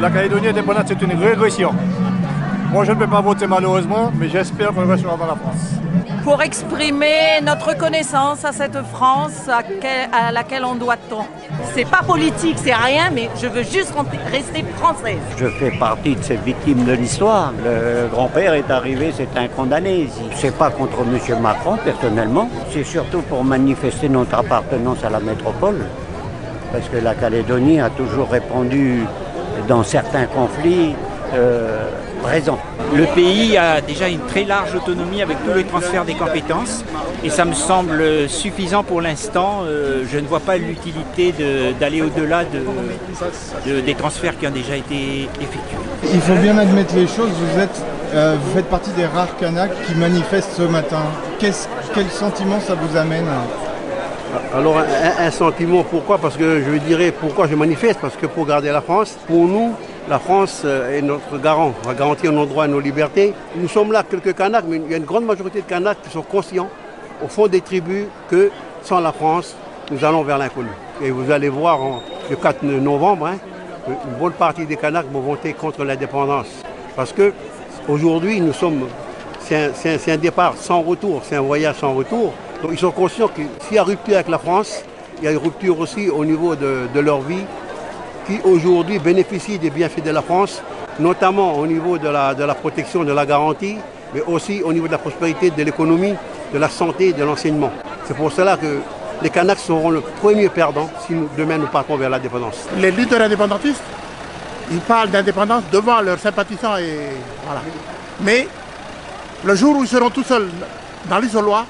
La Calédonie indépendante, c'est une régression. Moi, je ne peux pas voter malheureusement, mais j'espère qu'on restera dans la France. Pour exprimer notre reconnaissance à cette France à, quel- à laquelle on doit tant. C'est pas politique, c'est rien, mais je veux juste rester française. Je fais partie de ces victimes de l'histoire. Le grand-père est arrivé, c'est un condamné ici. C'est pas contre M. Macron personnellement, c'est surtout pour manifester notre appartenance à la métropole. Parce que la Calédonie a toujours répondu dans certains conflits euh, présents. Le pays a déjà une très large autonomie avec tous les transferts des compétences et ça me semble suffisant pour l'instant. Euh, je ne vois pas l'utilité d'aller au-delà de- de- des transferts qui ont déjà été effectués. Il faut bien admettre les choses, vous, êtes, euh, vous faites partie des rares Kanaks qui manifestent ce matin. Quel sentiment ça vous amène? Alors un, sentiment, pourquoi? Parce que je dirais pourquoi je manifeste, parce que pour garder la France, pour nous, la France euh, est notre garant, va garantir nos droits et nos libertés. Nous sommes là quelques Kanaks, mais il y a une grande majorité de Kanaks qui sont conscients, au fond des tribus, que sans la France, nous allons vers l'inconnu. Et vous allez voir le 4 novembre, hein, une bonne partie des Kanaks vont voter contre l'indépendance. Parce que aujourd'hui, nous sommes c'est un, départ sans retour, c'est un voyage sans retour. Donc ils sont conscients que s'il y a rupture avec la France, il y a une rupture aussi au niveau de, leur vie, qui aujourd'hui bénéficient des bienfaits de la France, notamment au niveau de la, protection, de la garantie, mais aussi au niveau de la prospérité, de l'économie, de la santé, de l'enseignement. C'est pour cela que les Kanaks seront le premier perdant si nous- demain nous partons vers l'indépendance. les leaders indépendantistes, ils parlent d'indépendance devant leurs sympathisants et voilà. Mais le jour où ils seront tout seuls dans l'isoloir,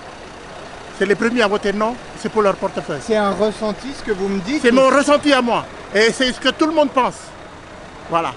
c'est les premiers à voter non, c'est pour leur portefeuille. C'est un ressenti ce que vous me dites C'est mon ressenti à moi. Et c'est ce que tout le monde pense. Voilà.